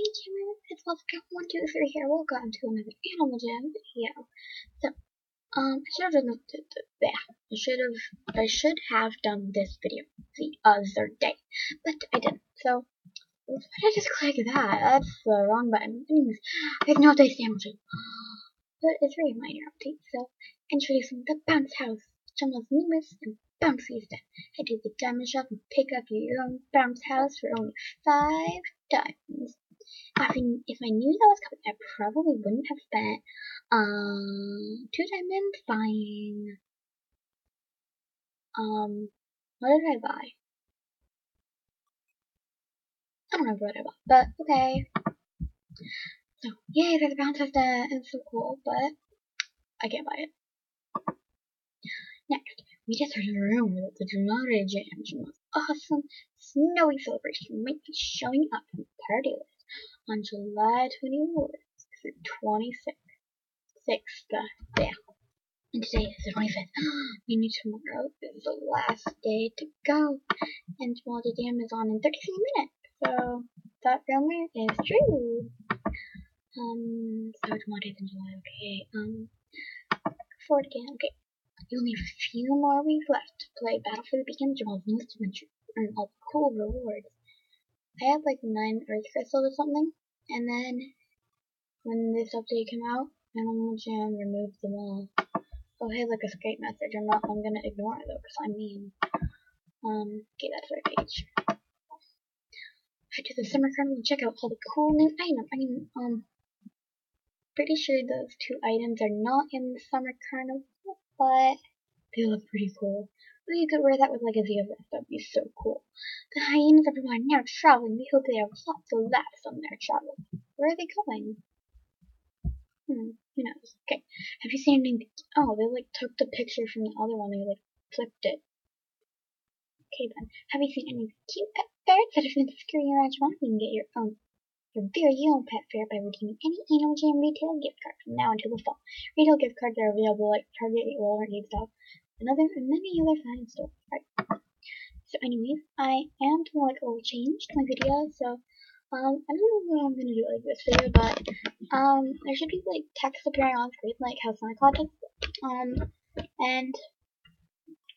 Hey Jimmy, it's Cat one two three here. Welcome to another Animal Jam video. So, um, I should have done yeah, I should have, I should have done this video the other day, but I didn't. So, why did I just click that? That's the wrong button. Anyways, I have no to Animal Jam, but it's really minor update. So, introducing the Bounce House, Jamaa's newest and bounciest. Head to the diamond shop and pick up your own bounce house for only five diamonds. I if I knew that was coming, I probably wouldn't have spent um two diamonds buying um what did I buy? I don't remember what I bought, but okay. So yay, there's a bounce that is so cool, but I can't buy it. Next, we just heard a rumor that the July Jam most awesome snowy celebration might be showing up in party on July 24th through 26th. 6th, uh, yeah. And today is the 25th. Meaning tomorrow is the last day to go. And Malta Dam is on in 33 minutes. So that rumor is true. Um, so tomorrow is in July, okay. Um, forward again, okay. You only have a few more weeks left to play Battlefield Beacon Jamaa's newest adventure. Earn all the cool rewards. I had like nine Earth Crystals or something, and then when this update came out, Animal Jam removed them all. Oh hey, look, a Skype message. I'm not. I'm gonna ignore it though, cause I'm mean. Um, okay, that's our page. I do the summer carnival check out all the cool new items. I mean, um, pretty sure those two items are not in the summer carnival, but they look pretty cool. You could wear that with like a zebra. That'd be so cool. The hyenas are now traveling. We hope they have lots of laughs on their travel. Where are they going? Hmm, who knows? Okay. Have you seen anything? Oh, they like took the picture from the other one. They like flipped it. Okay then. Have you seen any cute pet ferrets that have been scurrying around Jamaa? You can get your own your very own pet ferret by redeeming any Animal Jam retail gift card from now until the fall. Retail gift cards are available at Target, Walmart, GameStop, and other and many other fine stores. Right. So anyways, I am gonna like change my video, so um I don't know what I'm gonna do like this video, but um there should be like text appearing on screen like how Sonic does. Um and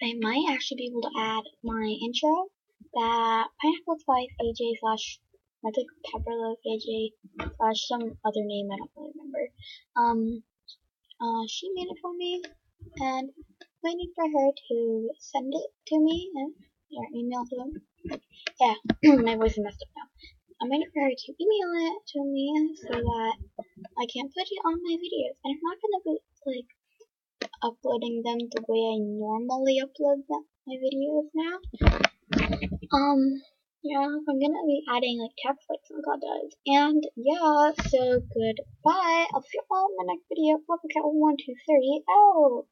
I might actually be able to add my intro that Pineapple Spice AJ slash Magic Pepperlove AJ slash some other name I don't really remember. Um uh she made it for me and waiting for her to send it to me and or email to them. Yeah, my voice is messed up now. I'm waiting for her to email it to me so that I can put it on my videos. And I'm not gonna be like uploading them the way I normally upload them, my videos now. Um, yeah, I'm gonna be adding like text like SoundCloud does. And yeah, so goodbye. I'll see you all in the next video. Cat one two three out.